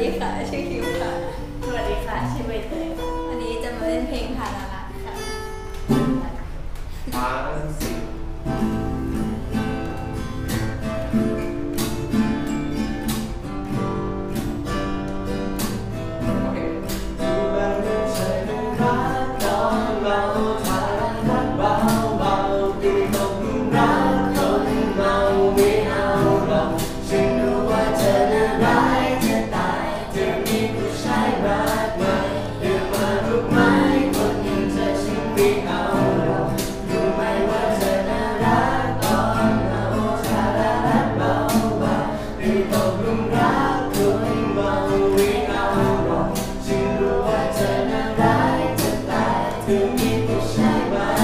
ดีค่ะ ชื่อคิวค่ะ สวัสดีค่ะ ชื่อใบเตยค่ะวันนี้จะมาเล่นเพลงคารานละค่ะ people say bye.